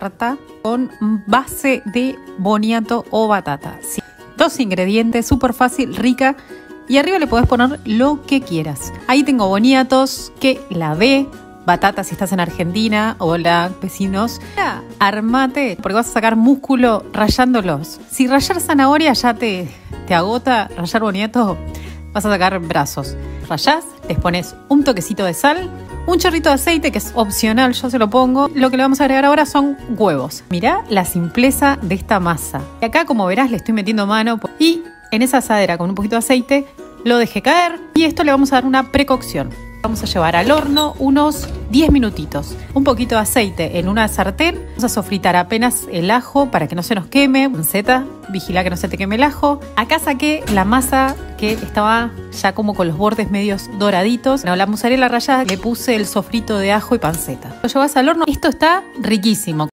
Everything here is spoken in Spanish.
tarta con base de boniato o batata. Dos ingredientes, súper fácil, rica. Y arriba le podés poner lo que quieras. Ahí tengo boniatos que lavé, batata si estás en Argentina. Hola, vecinos. Armate, porque vas a sacar músculo rayándolos. Si rayar zanahoria ya te, te agota, rayar boniato, vas a sacar brazos. Rayás, les pones un toquecito de sal, un chorrito de aceite que es opcional, yo se lo pongo. Lo que le vamos a agregar ahora son huevos. Mirá la simpleza de esta masa. Y acá, como verás, le estoy metiendo mano y en esa asadera con un poquito de aceite lo dejé caer y esto le vamos a dar una precocción. Vamos a llevar al horno unos 10 minutitos. Un poquito de aceite en una sartén. Vamos a sofritar apenas el ajo para que no se nos queme. Z, vigila que no se te queme el ajo. Acá saqué la masa que estaba ya como con los bordes medios doraditos. No, la mozzarella rallada le puse el sofrito de ajo y panceta. Lo llevas al horno. Esto está riquísimo.